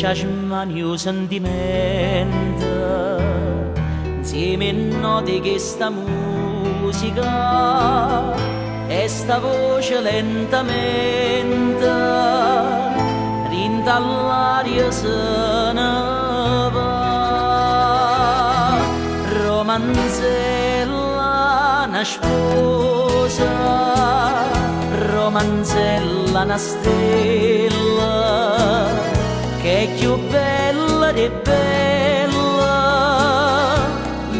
sciasmani un sentimento insieme a note che sta musica e sta voce lentamente rinta all'aria se ne va romanzella una romanzella una che è più bella di bella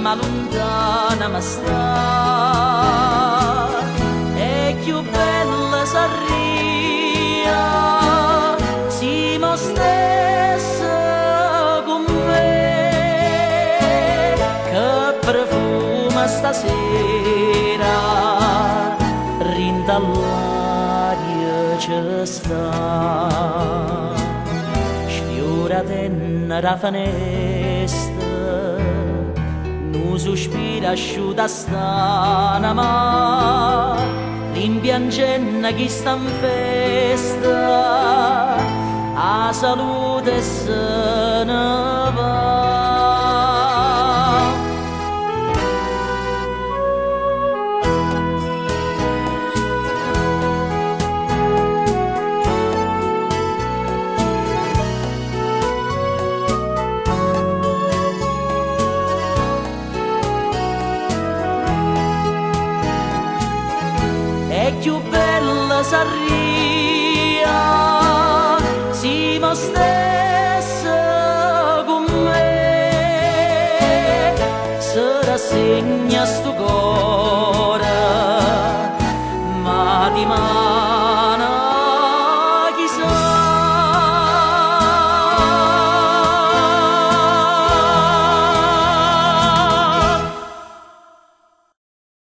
ma lontana ma sta. È più bella s'arria si mo stessa con me che profuma stasera rinda all'aria ci sta tenera finestra nu sospira asciuta stana ma rimpiangenna chi sta in festa. A salute se più bella sarria. Se mi stessa con me. Se rassegna sto cuore ma di mai